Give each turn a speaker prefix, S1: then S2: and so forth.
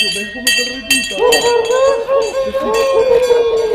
S1: Yo vengo, me voy a